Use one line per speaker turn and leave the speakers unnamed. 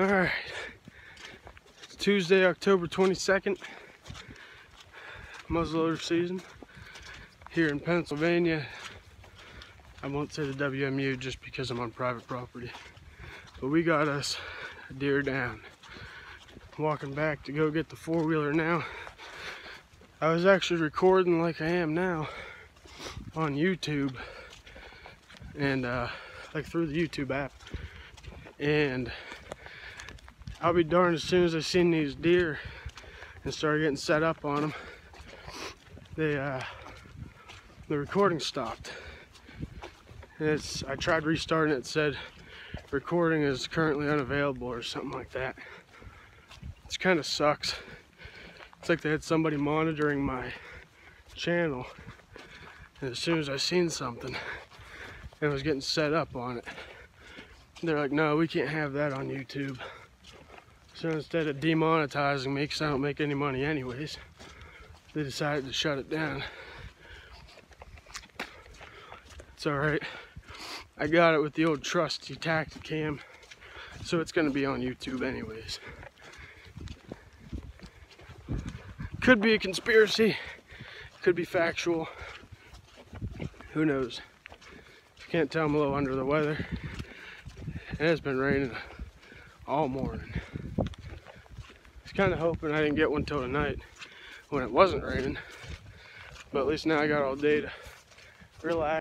All right. It's Tuesday, October 22nd. Muzzleloader season here in Pennsylvania. I won't say the WMU just because I'm on private property. But we got us a deer down. Walking back to go get the four-wheeler now. I was actually recording like I am now on YouTube and uh, like through the YouTube app. And I'll be darned as soon as I seen these deer and started getting set up on them, they uh, the recording stopped. And it's I tried restarting it, said recording is currently unavailable or something like that. It kind of sucks. It's like they had somebody monitoring my channel. And as soon as I seen something, it was getting set up on it. They're like, no, we can't have that on YouTube. So instead of demonetizing me, because I don't make any money anyways, they decided to shut it down. It's alright. I got it with the old trusty Tactacam, so it's to be on YouTube anyways. Could be a conspiracy, could be factual. Who knows? Can't tell I'm a little under the weather. It's been raining all morning. Was kind of hoping I didn't get one till tonight when it wasn't raining. But at least now I got all day to relax.